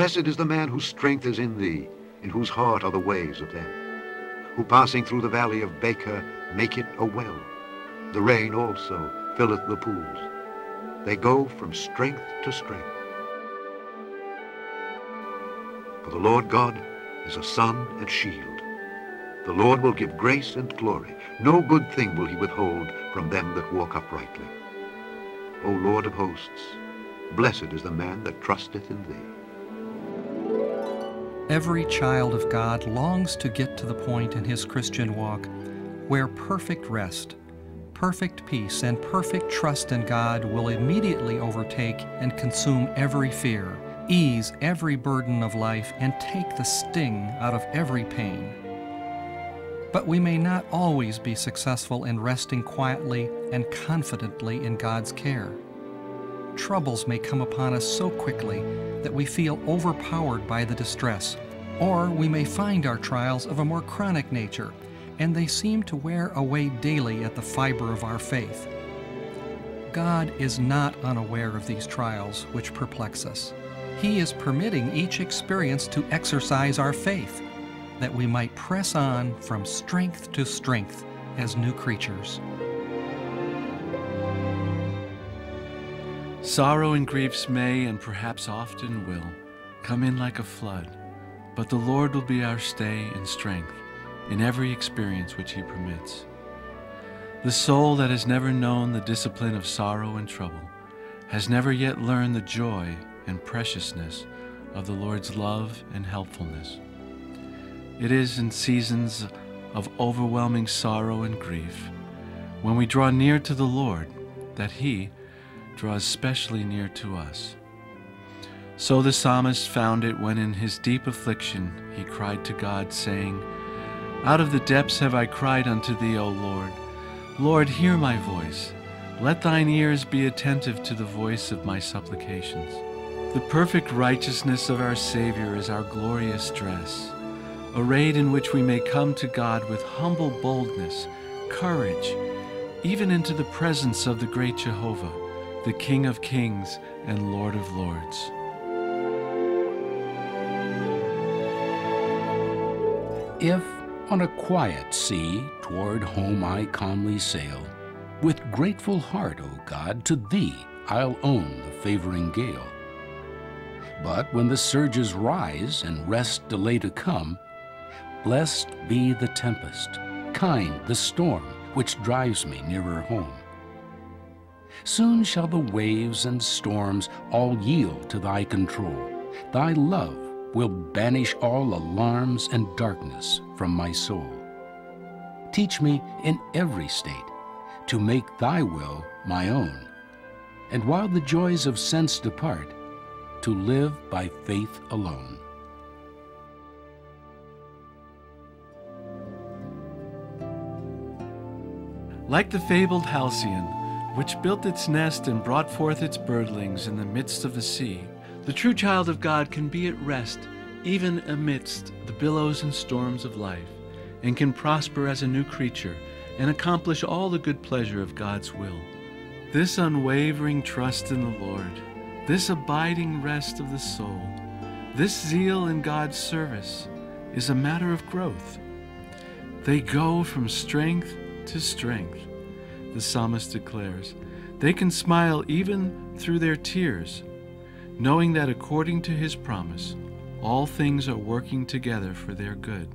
Blessed is the man whose strength is in thee, in whose heart are the ways of them, who passing through the valley of Baca make it a well. The rain also filleth the pools. They go from strength to strength. For the Lord God is a sun and shield. The Lord will give grace and glory. No good thing will he withhold from them that walk uprightly. O Lord of hosts, blessed is the man that trusteth in thee. Every child of God longs to get to the point in his Christian walk where perfect rest, perfect peace, and perfect trust in God will immediately overtake and consume every fear, ease every burden of life, and take the sting out of every pain. But we may not always be successful in resting quietly and confidently in God's care. Troubles may come upon us so quickly that we feel overpowered by the distress, or we may find our trials of a more chronic nature, and they seem to wear away daily at the fiber of our faith. God is not unaware of these trials which perplex us. He is permitting each experience to exercise our faith, that we might press on from strength to strength as new creatures. Sorrow and griefs may, and perhaps often will, come in like a flood, but the Lord will be our stay and strength in every experience which He permits. The soul that has never known the discipline of sorrow and trouble has never yet learned the joy and preciousness of the Lord's love and helpfulness. It is in seasons of overwhelming sorrow and grief, when we draw near to the Lord, that He draws specially near to us. So the psalmist found it when in his deep affliction he cried to God, saying, Out of the depths have I cried unto thee, O Lord. Lord, hear my voice. Let thine ears be attentive to the voice of my supplications. The perfect righteousness of our Savior is our glorious dress, arrayed in which we may come to God with humble boldness, courage, even into the presence of the great Jehovah, the King of kings and Lord of lords. If on a quiet sea toward home I calmly sail, with grateful heart, O God, to Thee I'll own the favoring gale. But when the surges rise and rest delay to come, blessed be the tempest, kind the storm which drives me nearer home. Soon shall the waves and storms all yield to Thy control. Thy love will banish all alarms and darkness from my soul. Teach me in every state to make thy will my own, and while the joys of sense depart, to live by faith alone. Like the fabled Halcyon, which built its nest and brought forth its birdlings in the midst of the sea, the true child of God can be at rest even amidst the billows and storms of life, and can prosper as a new creature and accomplish all the good pleasure of God's will. This unwavering trust in the Lord, this abiding rest of the soul, this zeal in God's service is a matter of growth. They go from strength to strength, the psalmist declares. They can smile even through their tears knowing that according to his promise, all things are working together for their good.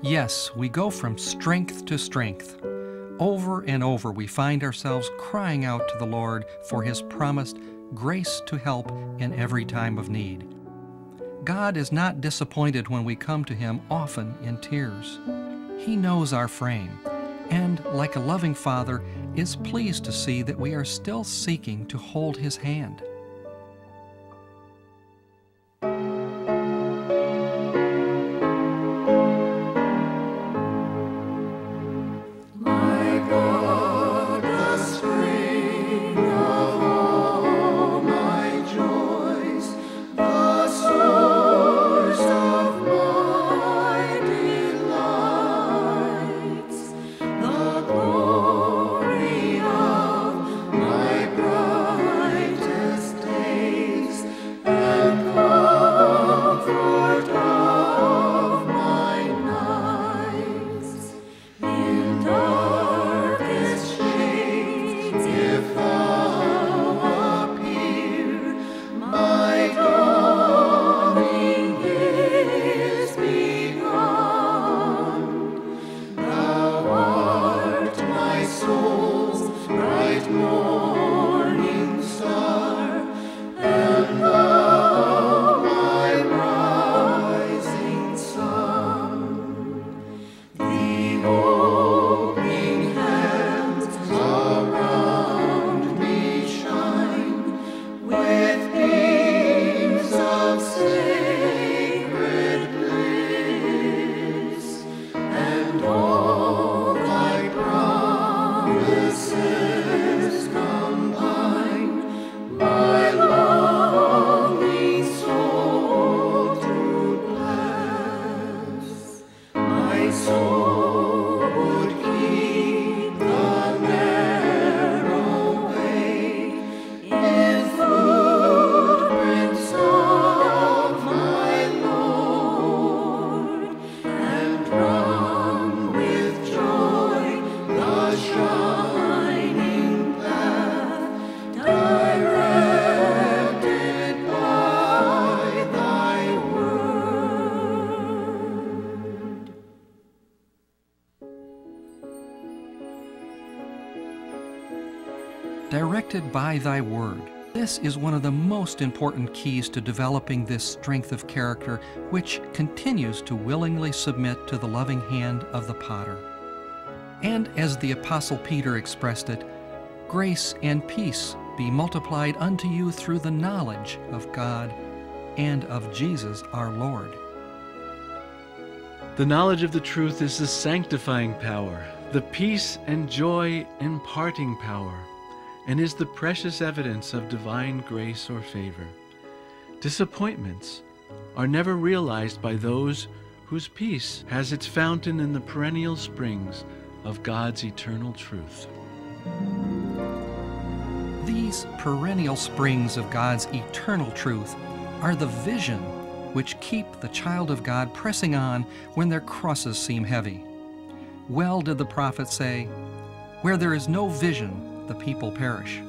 Yes, we go from strength to strength. Over and over, we find ourselves crying out to the Lord for His promised grace to help in every time of need. God is not disappointed when we come to Him often in tears. He knows our frame and, like a loving father, is pleased to see that we are still seeking to hold his hand. Directed by thy word. This is one of the most important keys to developing this strength of character, which continues to willingly submit to the loving hand of the potter. And as the Apostle Peter expressed it, grace and peace be multiplied unto you through the knowledge of God and of Jesus our Lord. The knowledge of the truth is the sanctifying power, the peace and joy imparting power, and is the precious evidence of divine grace or favor. Disappointments are never realized by those whose peace has its fountain in the perennial springs of God's eternal truth. These perennial springs of God's eternal truth are the vision which keep the child of God pressing on when their crosses seem heavy. Well did the prophet say, Where there is no vision, the people perish.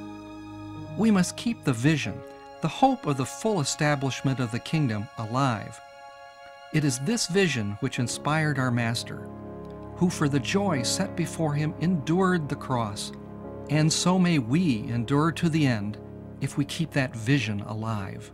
We must keep the vision, the hope of the full establishment of the kingdom, alive. It is this vision which inspired our Master, who for the joy set before him endured the cross. And so may we endure to the end if we keep that vision alive.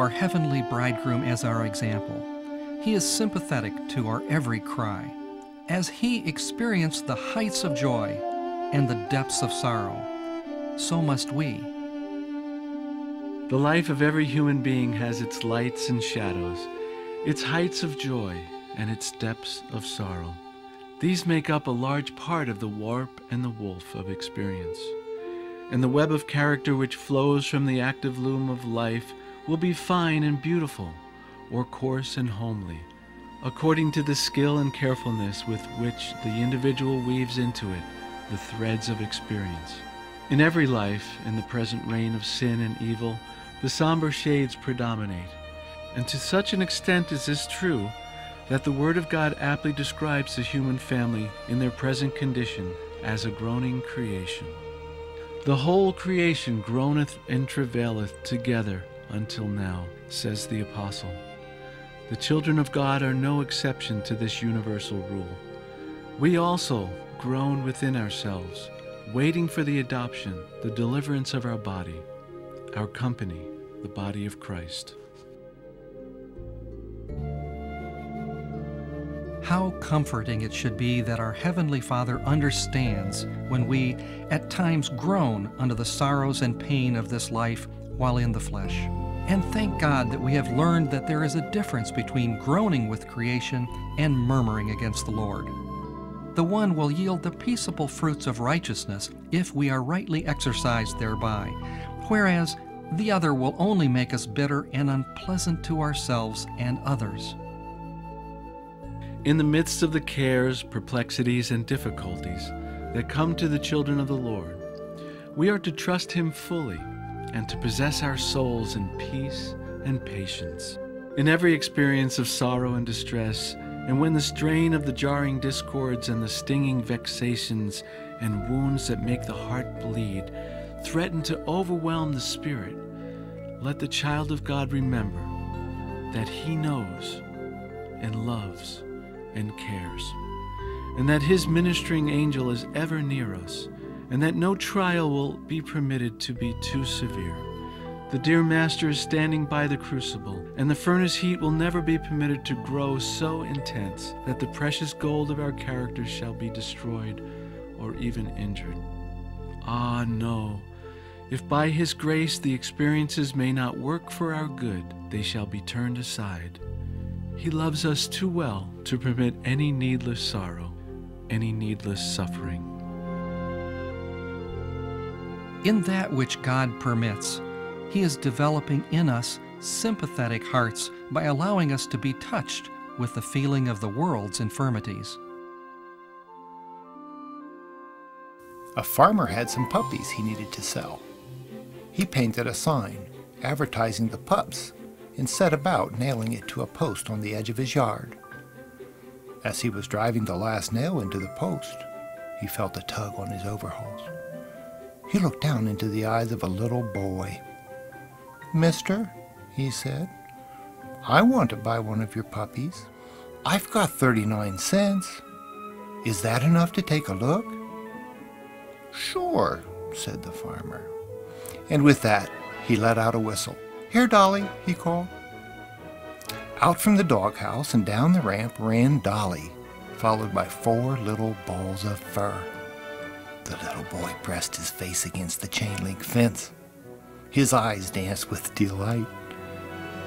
Our heavenly bridegroom as our example. He is sympathetic to our every cry. As he experienced the heights of joy and the depths of sorrow, so must we. The life of every human being has its lights and shadows, its heights of joy and its depths of sorrow. These make up a large part of the warp and the woof of experience. And the web of character which flows from the active loom of life will be fine and beautiful, or coarse and homely, according to the skill and carefulness with which the individual weaves into it the threads of experience. In every life, in the present reign of sin and evil, the somber shades predominate. And to such an extent is this true that the Word of God aptly describes the human family in their present condition as a groaning creation. The whole creation groaneth and travaileth together until now, says the Apostle. The children of God are no exception to this universal rule. We also groan within ourselves, waiting for the adoption, the deliverance of our body, our company, the body of Christ. How comforting it should be that our Heavenly Father understands when we at times groan under the sorrows and pain of this life while in the flesh. And thank God that we have learned that there is a difference between groaning with creation and murmuring against the Lord. The one will yield the peaceable fruits of righteousness if we are rightly exercised thereby, whereas the other will only make us bitter and unpleasant to ourselves and others. In the midst of the cares, perplexities, and difficulties that come to the children of the Lord, we are to trust Him fully and to possess our souls in peace and patience. In every experience of sorrow and distress, and when the strain of the jarring discords and the stinging vexations and wounds that make the heart bleed threaten to overwhelm the spirit, let the child of God remember that He knows and loves and cares, and that His ministering angel is ever near us, and that no trial will be permitted to be too severe. The dear Master is standing by the crucible, and the furnace heat will never be permitted to grow so intense that the precious gold of our character shall be destroyed or even injured. Ah, no. If by His grace the experiences may not work for our good, they shall be turned aside. He loves us too well to permit any needless sorrow, any needless suffering. In that which God permits, He is developing in us sympathetic hearts by allowing us to be touched with the feeling of the world's infirmities. A farmer had some puppies he needed to sell. He painted a sign advertising the pups and set about nailing it to a post on the edge of his yard. As he was driving the last nail into the post, he felt a tug on his overalls. He looked down into the eyes of a little boy. Mister, he said, I want to buy one of your puppies. I've got 39 cents. Is that enough to take a look? Sure, said the farmer. And with that, he let out a whistle. Here, Dolly, he called. Out from the doghouse and down the ramp ran Dolly, followed by four little balls of fur. The little boy pressed his face against the chain link fence. His eyes danced with delight.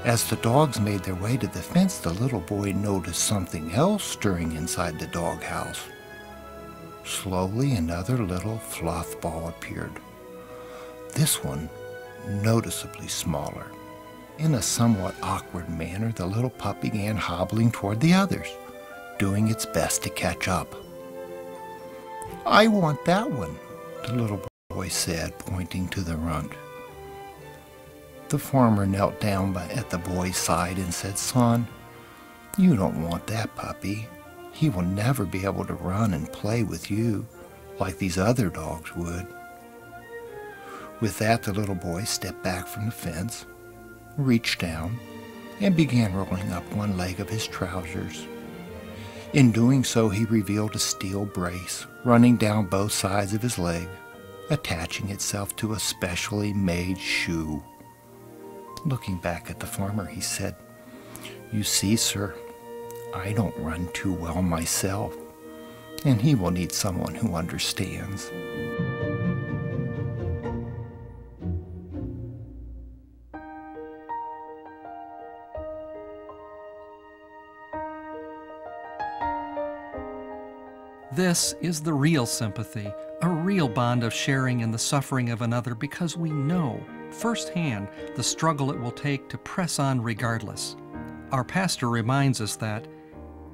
As the dogs made their way to the fence, the little boy noticed something else stirring inside the doghouse. Slowly, another little fluff ball appeared. This one noticeably smaller. In a somewhat awkward manner, the little pup began hobbling toward the others, doing its best to catch up. I want that one, the little boy said, pointing to the runt. The farmer knelt down at the boy's side and said, Son, you don't want that puppy. He will never be able to run and play with you like these other dogs would. With that, the little boy stepped back from the fence, reached down, and began rolling up one leg of his trousers. In doing so, he revealed a steel brace running down both sides of his leg, attaching itself to a specially made shoe. Looking back at the farmer, he said, You see, sir, I don't run too well myself, and he will need someone who understands. This is the real sympathy, a real bond of sharing in the suffering of another because we know firsthand the struggle it will take to press on regardless. Our pastor reminds us that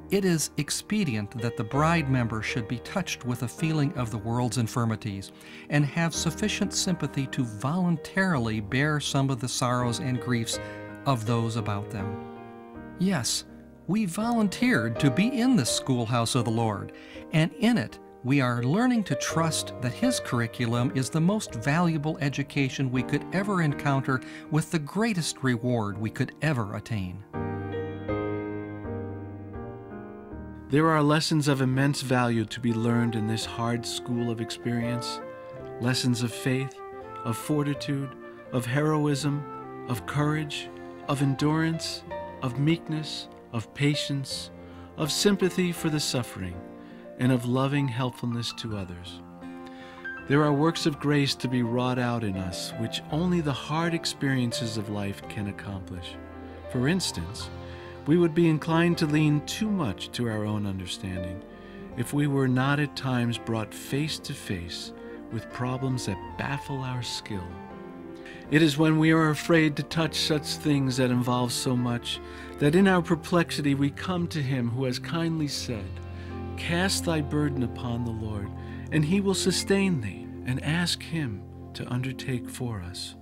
it is expedient that the bride member should be touched with a feeling of the world's infirmities and have sufficient sympathy to voluntarily bear some of the sorrows and griefs of those about them. Yes, we volunteered to be in the schoolhouse of the Lord, and in it we are learning to trust that His curriculum is the most valuable education we could ever encounter with the greatest reward we could ever attain. There are lessons of immense value to be learned in this hard school of experience lessons of faith, of fortitude, of heroism, of courage, of endurance, of meekness, of patience, of sympathy for the suffering, and of loving helpfulness to others. There are works of grace to be wrought out in us which only the hard experiences of life can accomplish. For instance, we would be inclined to lean too much to our own understanding if we were not at times brought face to face with problems that baffle our skill. It is when we are afraid to touch such things that involve so much that in our perplexity we come to Him who has kindly said, Cast thy burden upon the Lord, and He will sustain thee, and ask Him to undertake for us.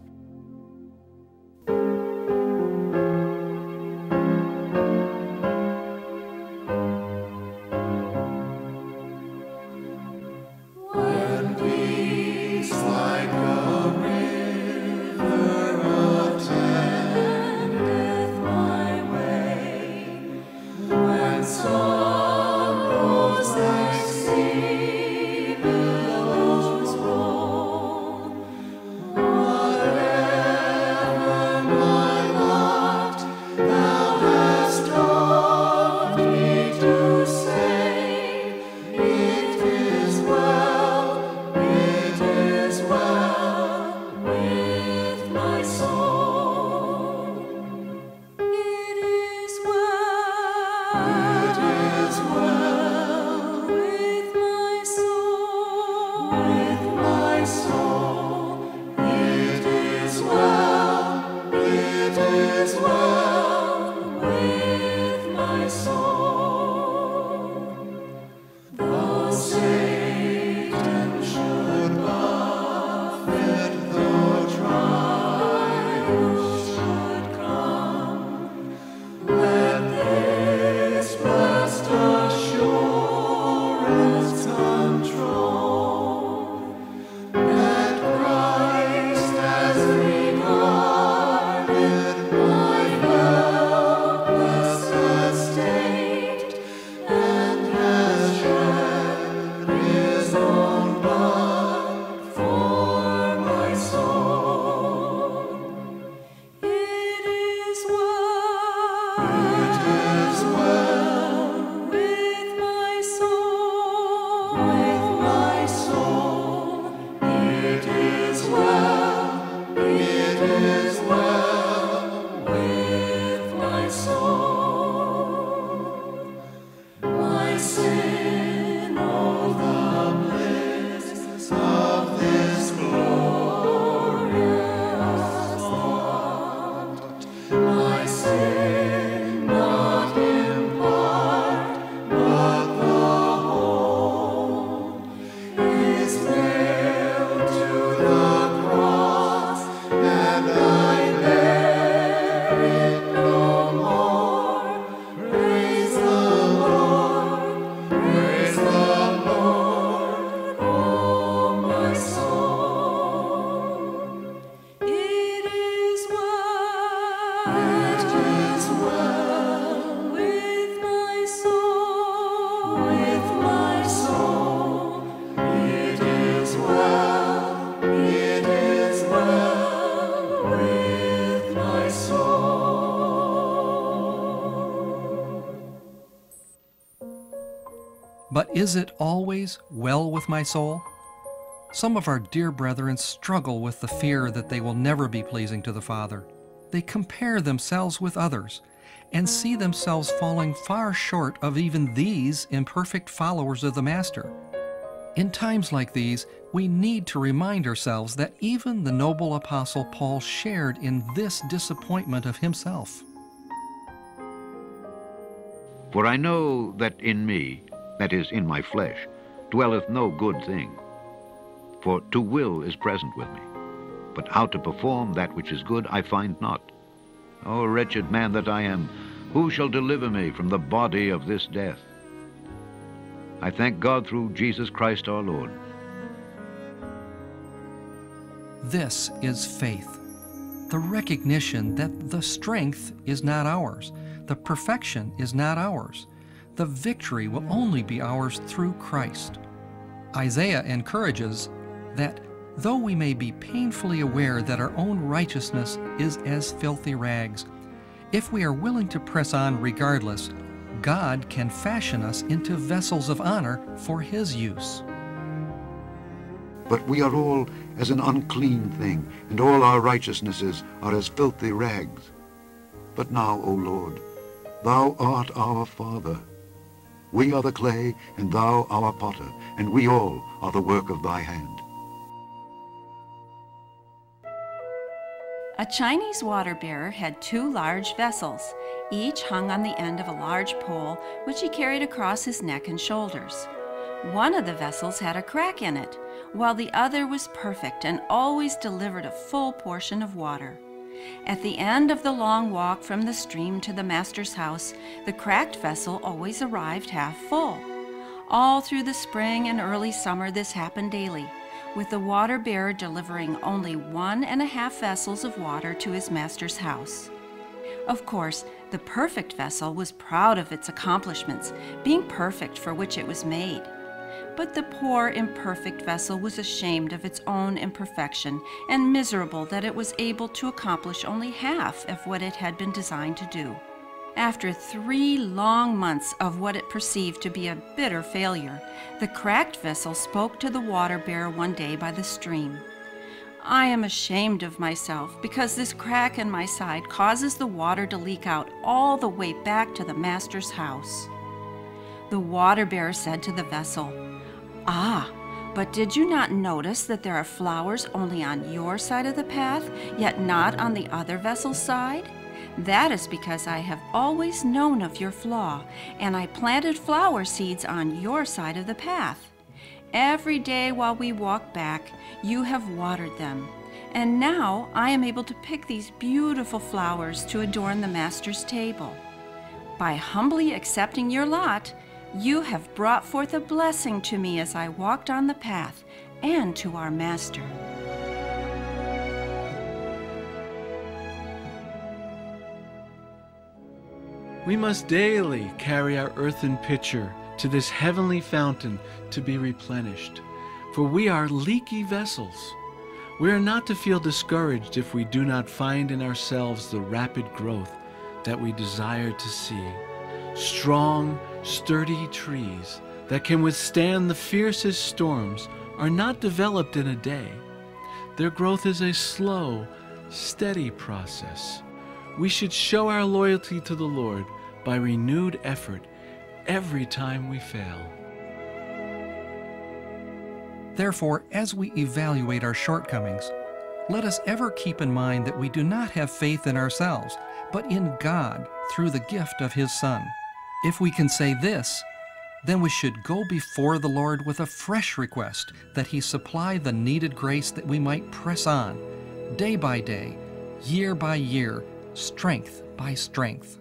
Is is it always well with my soul? Some of our dear brethren struggle with the fear that they will never be pleasing to the Father. They compare themselves with others and see themselves falling far short of even these imperfect followers of the Master. In times like these, we need to remind ourselves that even the noble Apostle Paul shared in this disappointment of himself. For I know that in me, that is, in my flesh, dwelleth no good thing. For to will is present with me, but how to perform that which is good I find not. O wretched man that I am, who shall deliver me from the body of this death? I thank God through Jesus Christ our Lord. This is faith. The recognition that the strength is not ours, the perfection is not ours, the victory will only be ours through Christ. Isaiah encourages that though we may be painfully aware that our own righteousness is as filthy rags, if we are willing to press on regardless, God can fashion us into vessels of honor for His use. But we are all as an unclean thing, and all our righteousnesses are as filthy rags. But now, O Lord, Thou art our Father. We are the clay, and Thou our potter, and we all are the work of Thy hand. A Chinese water bearer had two large vessels, each hung on the end of a large pole which he carried across his neck and shoulders. One of the vessels had a crack in it, while the other was perfect and always delivered a full portion of water. At the end of the long walk from the stream to the master's house, the cracked vessel always arrived half full. All through the spring and early summer, this happened daily, with the water bearer delivering only one and a half vessels of water to his master's house. Of course, the perfect vessel was proud of its accomplishments, being perfect for which it was made. But the poor, imperfect vessel was ashamed of its own imperfection and miserable that it was able to accomplish only half of what it had been designed to do. After three long months of what it perceived to be a bitter failure, the cracked vessel spoke to the water bearer one day by the stream. I am ashamed of myself because this crack in my side causes the water to leak out all the way back to the master's house. The water bearer said to the vessel, Ah, but did you not notice that there are flowers only on your side of the path, yet not on the other vessel's side? That is because I have always known of your flaw, and I planted flower seeds on your side of the path. Every day while we walk back, you have watered them. And now I am able to pick these beautiful flowers to adorn the Master's table. By humbly accepting your lot, you have brought forth a blessing to me as I walked on the path and to our Master. We must daily carry our earthen pitcher to this heavenly fountain to be replenished, for we are leaky vessels. We are not to feel discouraged if we do not find in ourselves the rapid growth that we desire to see. Strong, sturdy trees that can withstand the fiercest storms are not developed in a day. Their growth is a slow, steady process. We should show our loyalty to the Lord by renewed effort every time we fail. Therefore, as we evaluate our shortcomings, let us ever keep in mind that we do not have faith in ourselves, but in God through the gift of His Son. If we can say this, then we should go before the Lord with a fresh request that He supply the needed grace that we might press on, day by day, year by year, strength by strength.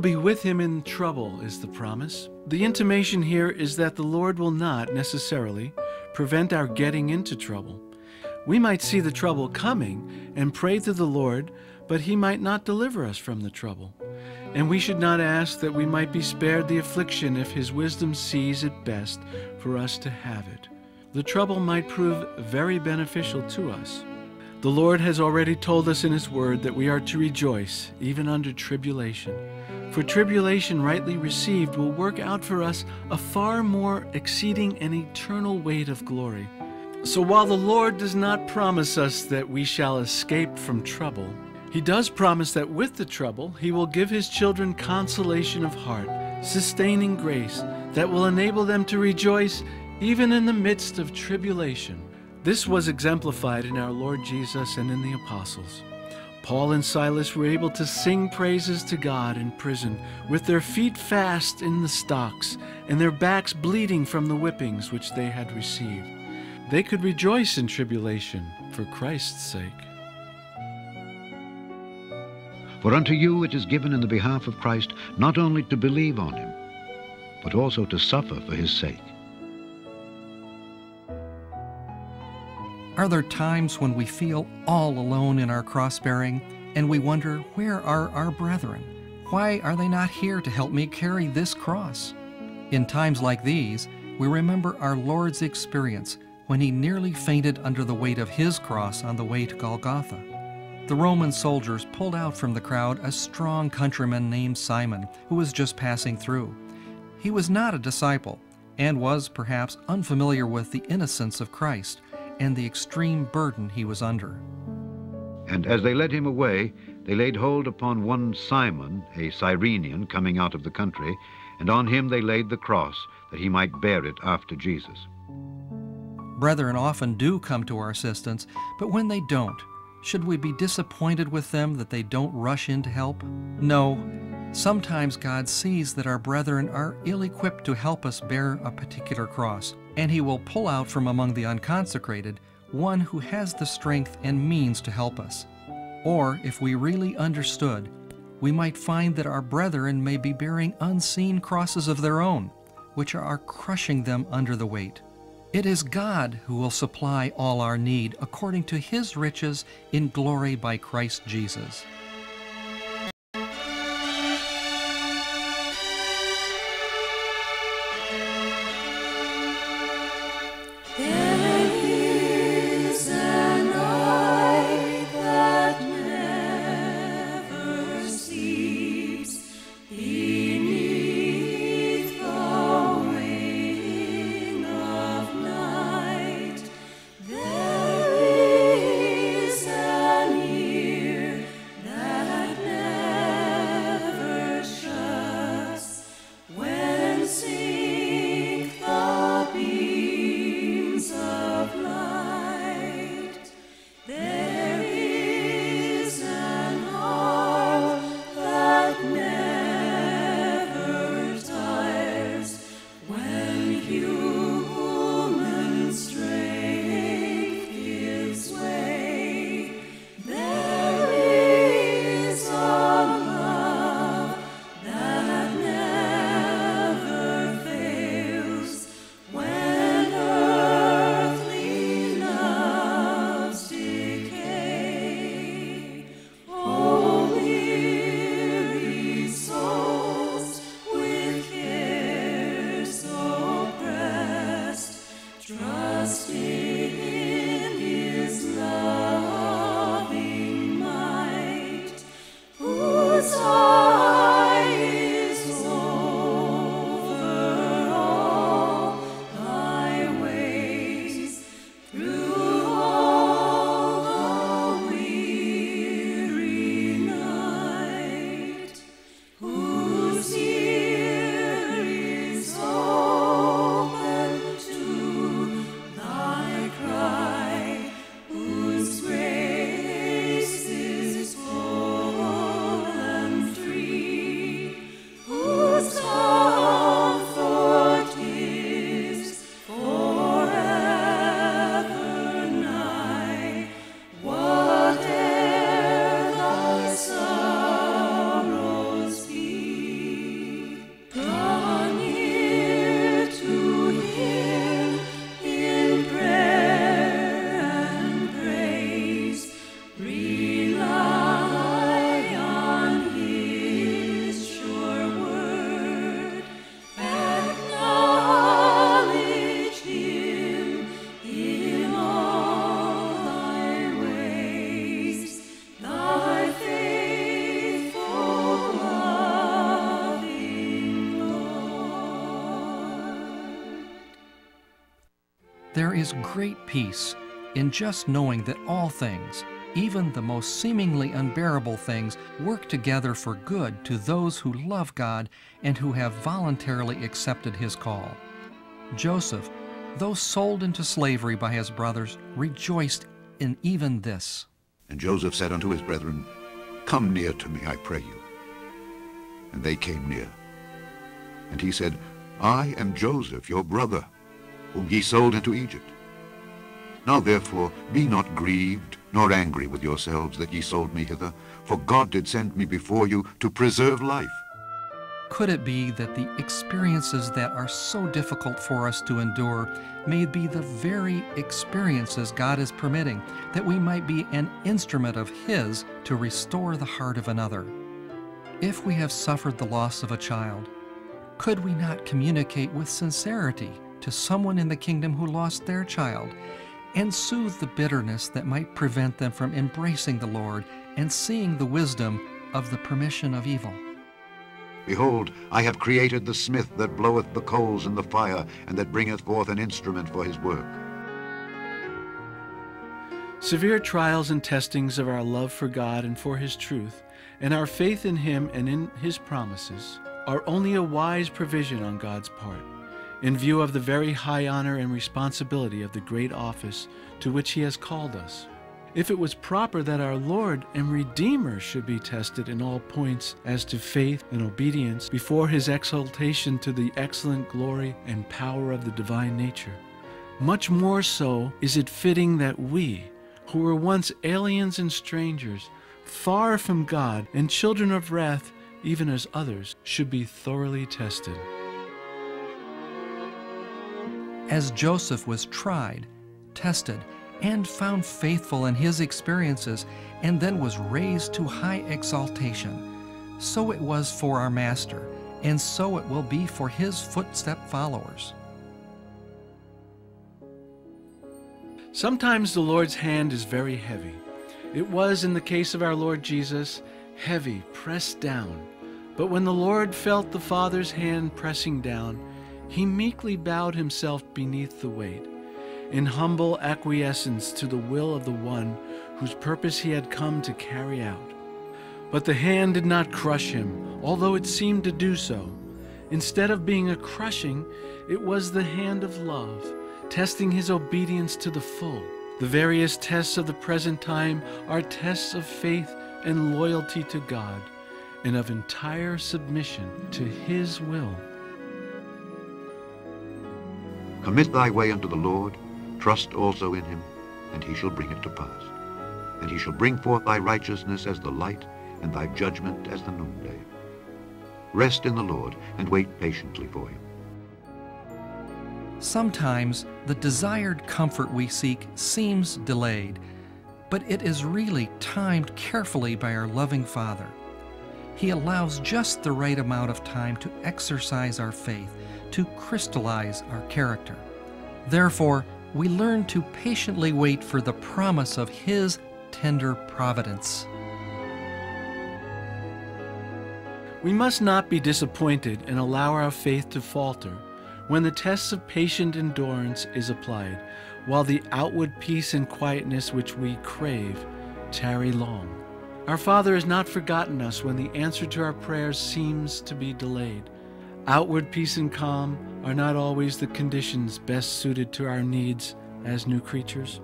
Be with him in trouble, is the promise. The intimation here is that the Lord will not necessarily prevent our getting into trouble. We might see the trouble coming and pray to the Lord, but he might not deliver us from the trouble. And we should not ask that we might be spared the affliction if his wisdom sees it best for us to have it. The trouble might prove very beneficial to us. The Lord has already told us in His Word that we are to rejoice even under tribulation. For tribulation rightly received will work out for us a far more exceeding and eternal weight of glory. So while the Lord does not promise us that we shall escape from trouble, He does promise that with the trouble He will give His children consolation of heart, sustaining grace that will enable them to rejoice even in the midst of tribulation. This was exemplified in our Lord Jesus and in the apostles. Paul and Silas were able to sing praises to God in prison, with their feet fast in the stocks and their backs bleeding from the whippings which they had received. They could rejoice in tribulation for Christ's sake. For unto you it is given in the behalf of Christ not only to believe on him, but also to suffer for his sake. Are there times when we feel all alone in our cross bearing and we wonder, where are our brethren? Why are they not here to help me carry this cross? In times like these, we remember our Lord's experience when he nearly fainted under the weight of his cross on the way to Golgotha. The Roman soldiers pulled out from the crowd a strong countryman named Simon who was just passing through. He was not a disciple and was perhaps unfamiliar with the innocence of Christ and the extreme burden he was under. And as they led him away, they laid hold upon one Simon, a Cyrenian, coming out of the country, and on him they laid the cross, that he might bear it after Jesus. Brethren often do come to our assistance, but when they don't, should we be disappointed with them that they don't rush in to help? No. Sometimes God sees that our brethren are ill equipped to help us bear a particular cross, and He will pull out from among the unconsecrated one who has the strength and means to help us. Or, if we really understood, we might find that our brethren may be bearing unseen crosses of their own, which are crushing them under the weight. It is God who will supply all our need according to His riches in glory by Christ Jesus. There is great peace in just knowing that all things, even the most seemingly unbearable things, work together for good to those who love God and who have voluntarily accepted His call. Joseph, though sold into slavery by his brothers, rejoiced in even this. And Joseph said unto his brethren, Come near to me, I pray you. And they came near. And he said, I am Joseph, your brother, whom ye sold into Egypt. Now therefore be not grieved, nor angry with yourselves that ye sold me hither, for God did send me before you to preserve life. Could it be that the experiences that are so difficult for us to endure may be the very experiences God is permitting, that we might be an instrument of His to restore the heart of another? If we have suffered the loss of a child, could we not communicate with sincerity to someone in the kingdom who lost their child and soothe the bitterness that might prevent them from embracing the Lord and seeing the wisdom of the permission of evil? Behold, I have created the smith that bloweth the coals in the fire, and that bringeth forth an instrument for his work. Severe trials and testings of our love for God and for His truth, and our faith in Him and in His promises, are only a wise provision on God's part, in view of the very high honor and responsibility of the great office to which He has called us. If it was proper that our Lord and Redeemer should be tested in all points as to faith and obedience before His exaltation to the excellent glory and power of the divine nature, much more so is it fitting that we, who were once aliens and strangers, far from God and children of wrath, even as others, should be thoroughly tested. As Joseph was tried, tested, and found faithful in his experiences, and then was raised to high exaltation, so it was for our Master, and so it will be for his footstep followers. Sometimes the Lord's hand is very heavy. It was, in the case of our Lord Jesus, heavy, pressed down. But when the Lord felt the Father's hand pressing down, he meekly bowed himself beneath the weight, in humble acquiescence to the will of the one whose purpose he had come to carry out. But the hand did not crush him, although it seemed to do so. Instead of being a crushing, it was the hand of love, testing his obedience to the full. The various tests of the present time are tests of faith and loyalty to God and of entire submission to his will. Commit thy way unto the Lord, trust also in him, and he shall bring it to pass. And he shall bring forth thy righteousness as the light, and thy judgment as the noonday. Rest in the Lord, and wait patiently for him. Sometimes the desired comfort we seek seems delayed, but it is really timed carefully by our loving Father. He allows just the right amount of time to exercise our faith, to crystallize our character. Therefore, we learn to patiently wait for the promise of His tender providence. We must not be disappointed and allow our faith to falter when the test of patient endurance is applied, while the outward peace and quietness which we crave tarry long. Our Father has not forgotten us when the answer to our prayers seems to be delayed. Outward peace and calm are not always the conditions best suited to our needs as new creatures,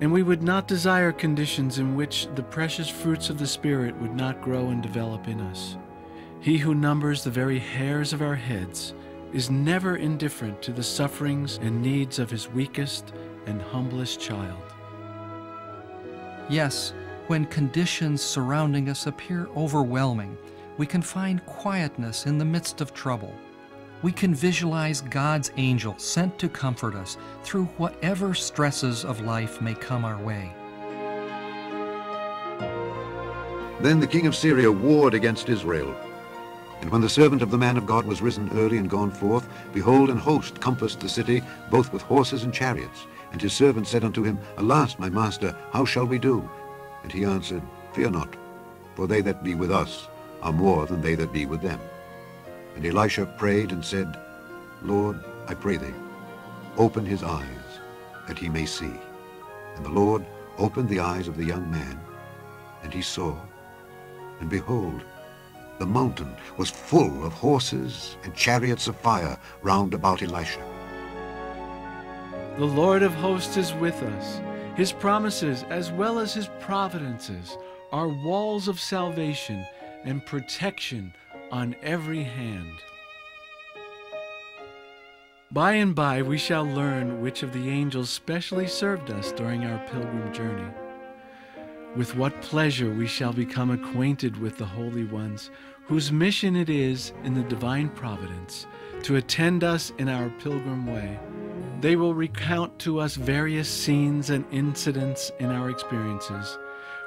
and we would not desire conditions in which the precious fruits of the Spirit would not grow and develop in us. He who numbers the very hairs of our heads is never indifferent to the sufferings and needs of his weakest and humblest child. Yes, when conditions surrounding us appear overwhelming, we can find quietness in the midst of trouble. We can visualize God's angel sent to comfort us through whatever stresses of life may come our way. Then the king of Syria warred against Israel. And when the servant of the man of God was risen early and gone forth, behold, an host compassed the city, both with horses and chariots. And his servant said unto him, Alas, my master, how shall we do? And he answered, Fear not, for they that be with us are more than they that be with them. And Elisha prayed and said, Lord, I pray thee, open his eyes, that he may see. And the Lord opened the eyes of the young man, and he saw, and behold, the mountain was full of horses and chariots of fire round about Elisha. The Lord of hosts is with us. His promises, as well as his providences, are walls of salvation and protection on every hand. By and by we shall learn which of the angels specially served us during our pilgrim journey. With what pleasure we shall become acquainted with the holy ones, whose mission it is in the divine providence to attend us in our pilgrim way. They will recount to us various scenes and incidents in our experiences,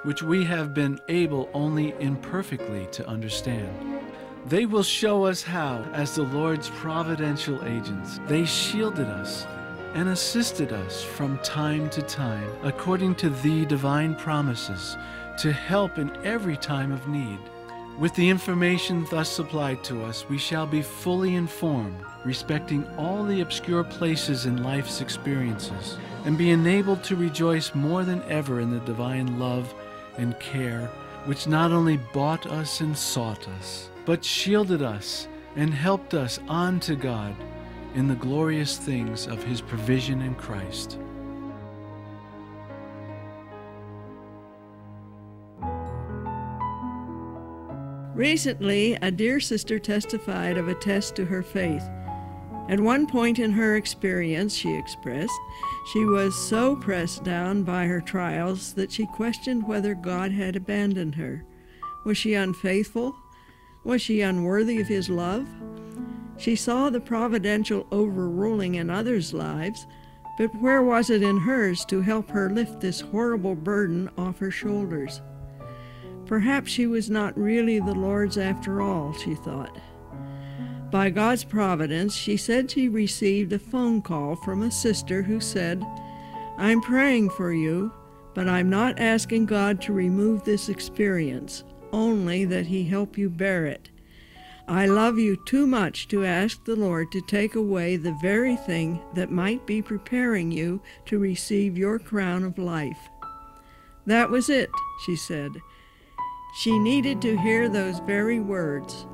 which we have been able only imperfectly to understand. They will show us how, as the Lord's providential agents, they shielded us and assisted us from time to time, according to the divine promises, to help in every time of need. With the information thus supplied to us, we shall be fully informed respecting all the obscure places in life's experiences, and be enabled to rejoice more than ever in the divine love and care which not only bought us and sought us, but shielded us and helped us on to God in the glorious things of His provision in Christ. Recently, a dear sister testified of a test to her faith. At one point in her experience, she expressed, she was so pressed down by her trials that she questioned whether God had abandoned her. Was she unfaithful? Was she unworthy of His love? She saw the providential overruling in others' lives, but where was it in hers to help her lift this horrible burden off her shoulders? Perhaps she was not really the Lord's after all, she thought. By God's providence, she said she received a phone call from a sister who said, I'm praying for you, but I'm not asking God to remove this experience, only that He help you bear it. I love you too much to ask the Lord to take away the very thing that might be preparing you to receive your crown of life. That was it, she said. She needed to hear those very words.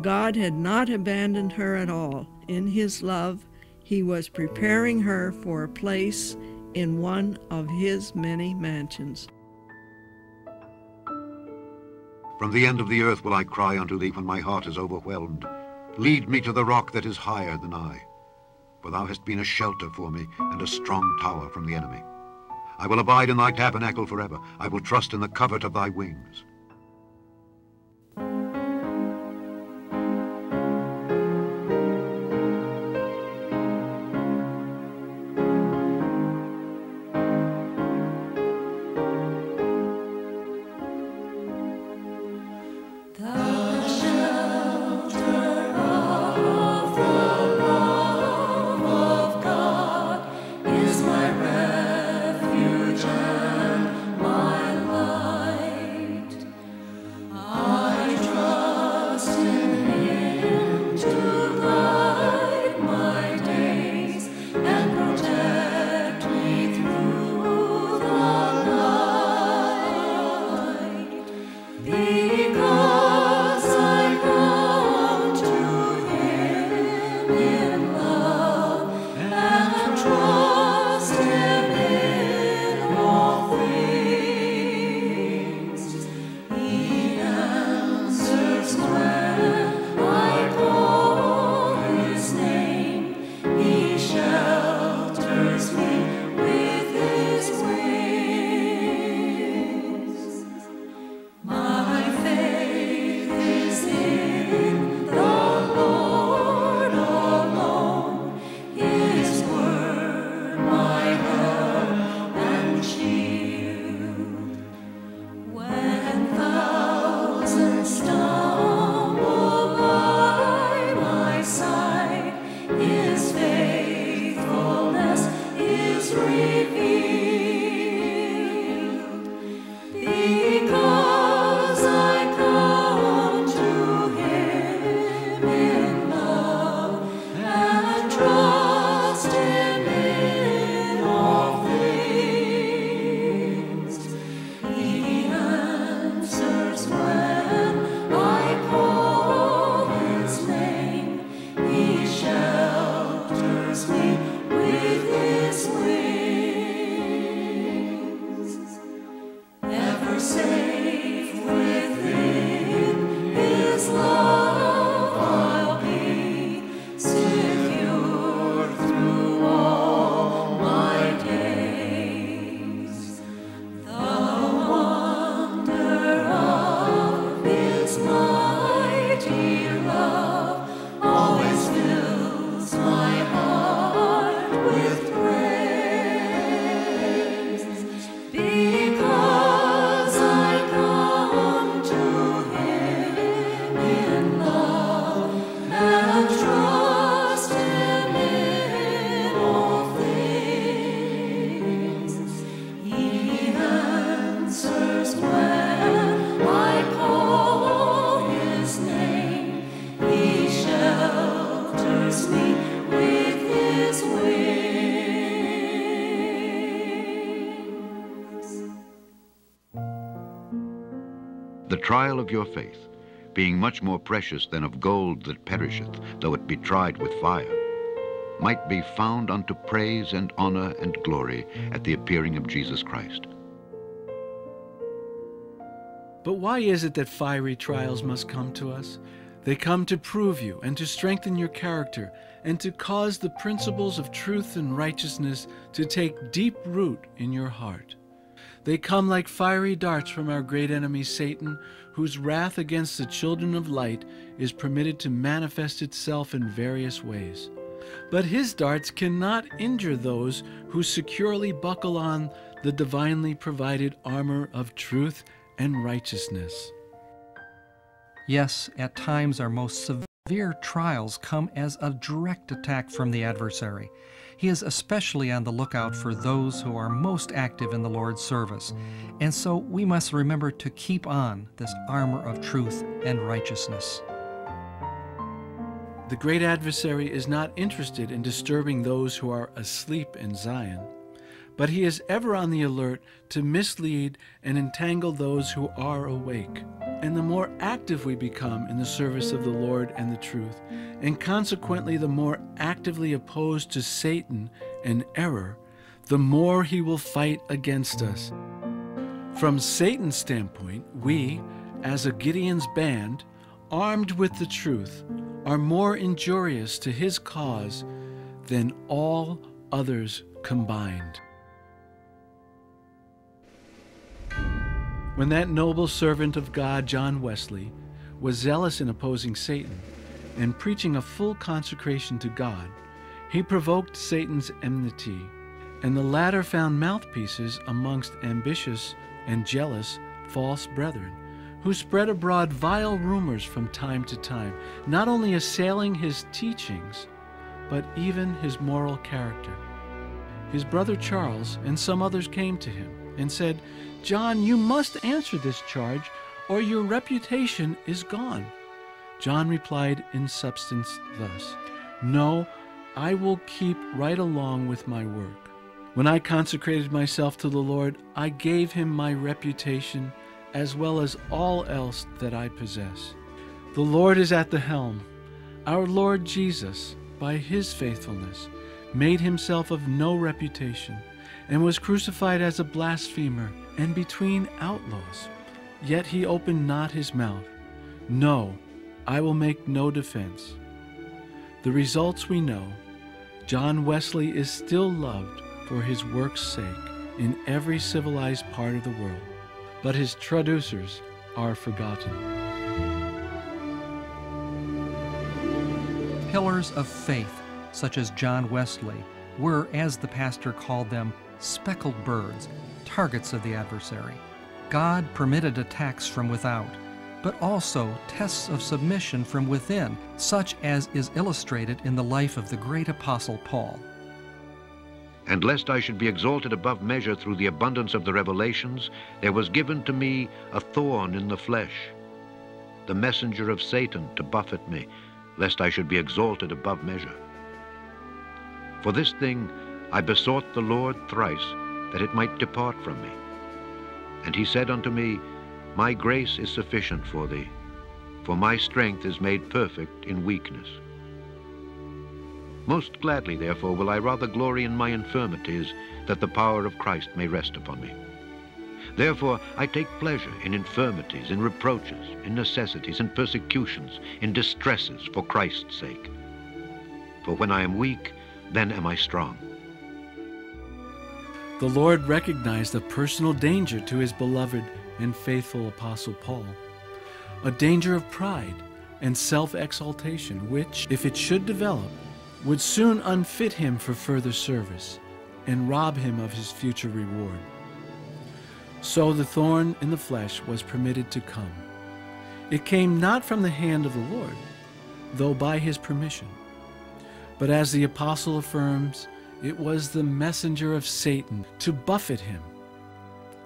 God had not abandoned her at all. In His love, He was preparing her for a place in one of His many mansions. From the end of the earth will I cry unto thee when my heart is overwhelmed. Lead me to the rock that is higher than I. For thou hast been a shelter for me and a strong tower from the enemy. I will abide in thy tabernacle forever. I will trust in the covert of thy wings. Trial of your faith, being much more precious than of gold that perisheth, though it be tried with fire, might be found unto praise and honor and glory at the appearing of Jesus Christ. But why is it that fiery trials must come to us? They come to prove you and to strengthen your character and to cause the principles of truth and righteousness to take deep root in your heart. They come like fiery darts from our great enemy Satan, whose wrath against the children of light is permitted to manifest itself in various ways. But his darts cannot injure those who securely buckle on the divinely provided armor of truth and righteousness. Yes, at times our most severe trials come as a direct attack from the adversary. He is especially on the lookout for those who are most active in the Lord's service, and so we must remember to keep on this armor of truth and righteousness. The great adversary is not interested in disturbing those who are asleep in Zion, but he is ever on the alert to mislead and entangle those who are awake. And the more active we become in the service of the Lord and the truth, and consequently the more actively opposed to Satan and error, the more he will fight against us. From Satan's standpoint, we, as a Gideon's band, armed with the truth, are more injurious to his cause than all others combined. When that noble servant of God, John Wesley, was zealous in opposing Satan and preaching a full consecration to God, he provoked Satan's enmity, and the latter found mouthpieces amongst ambitious and jealous false brethren, who spread abroad vile rumors from time to time, not only assailing his teachings, but even his moral character. His brother Charles and some others came to him and said, John, you must answer this charge, or your reputation is gone. John replied in substance thus No, I will keep right along with my work. When I consecrated myself to the Lord, I gave him my reputation as well as all else that I possess. The Lord is at the helm. Our Lord Jesus, by his faithfulness, made himself of no reputation and was crucified as a blasphemer and between outlaws. Yet he opened not his mouth. No, I will make no defense. The results we know. John Wesley is still loved for his work's sake in every civilized part of the world, but his traducers are forgotten. Pillars of faith, such as John Wesley, were, as the pastor called them, speckled birds, targets of the adversary. God permitted attacks from without, but also tests of submission from within, such as is illustrated in the life of the great apostle Paul. And lest I should be exalted above measure through the abundance of the revelations, there was given to me a thorn in the flesh, the messenger of Satan to buffet me, lest I should be exalted above measure. For this thing I besought the Lord thrice, that it might depart from me. And he said unto me, My grace is sufficient for thee, for my strength is made perfect in weakness. Most gladly, therefore, will I rather glory in my infirmities, that the power of Christ may rest upon me. Therefore I take pleasure in infirmities, in reproaches, in necessities, in persecutions, in distresses, for Christ's sake. For when I am weak, then am I strong. The Lord recognized a personal danger to his beloved and faithful Apostle Paul, a danger of pride and self exaltation, which, if it should develop, would soon unfit him for further service and rob him of his future reward. So the thorn in the flesh was permitted to come. It came not from the hand of the Lord, though by his permission. But as the apostle affirms, it was the messenger of Satan to buffet him.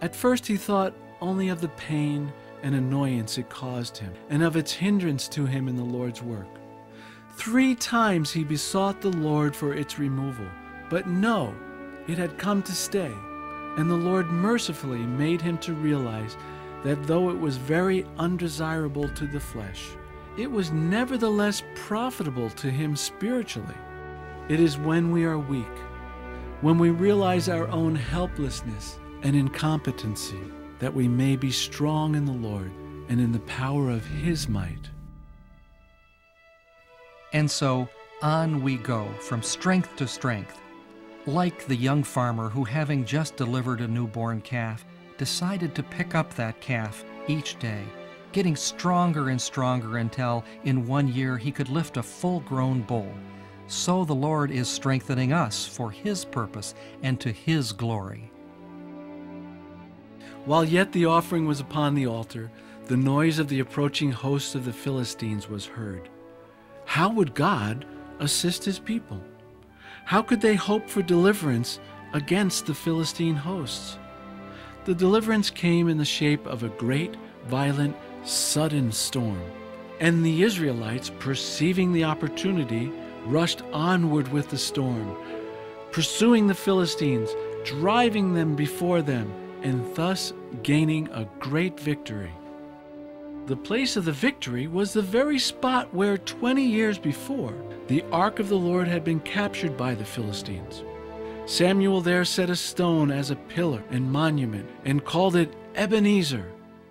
At first he thought only of the pain and annoyance it caused him, and of its hindrance to him in the Lord's work. Three times he besought the Lord for its removal, but no, it had come to stay. And the Lord mercifully made him to realize that though it was very undesirable to the flesh, it was nevertheless profitable to him spiritually. It is when we are weak, when we realize our own helplessness and incompetency, that we may be strong in the Lord and in the power of his might. And so on we go from strength to strength, like the young farmer who, having just delivered a newborn calf, decided to pick up that calf each day, getting stronger and stronger until in one year he could lift a full grown bull. So the Lord is strengthening us for His purpose and to His glory. While yet the offering was upon the altar, the noise of the approaching hosts of the Philistines was heard. How would God assist his people? How could they hope for deliverance against the Philistine hosts? The deliverance came in the shape of a great, violent, sudden storm. And the Israelites, perceiving the opportunity, rushed onward with the storm, pursuing the Philistines, driving them before them, and thus gaining a great victory. The place of the victory was the very spot where 20 years before the ark of the Lord had been captured by the Philistines. Samuel there set a stone as a pillar and monument and called it Ebenezer,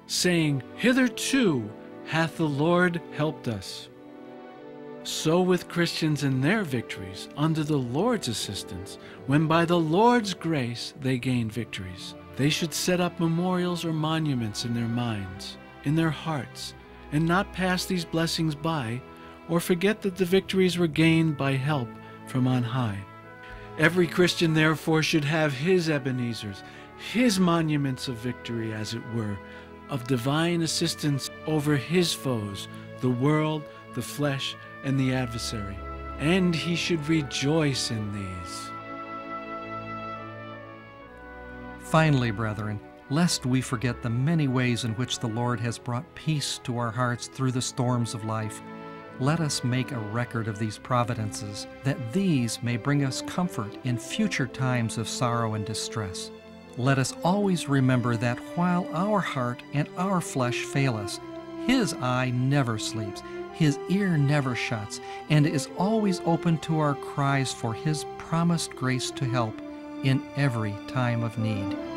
saying, Hitherto hath the Lord helped us. So with Christians in their victories, under the Lord's assistance, when by the Lord's grace they gain victories, they should set up memorials or monuments in their minds, in their hearts, and not pass these blessings by, or forget that the victories were gained by help from on high. Every Christian, therefore, should have his Ebenezers, his monuments of victory, as it were, of divine assistance over his foes, the world, the flesh, and the adversary. And he should rejoice in these. Finally, brethren, lest we forget the many ways in which the Lord has brought peace to our hearts through the storms of life, let us make a record of these providences, that these may bring us comfort in future times of sorrow and distress. Let us always remember that while our heart and our flesh fail us, His eye never sleeps, His ear never shuts, and is always open to our cries for His promised grace to help in every time of need.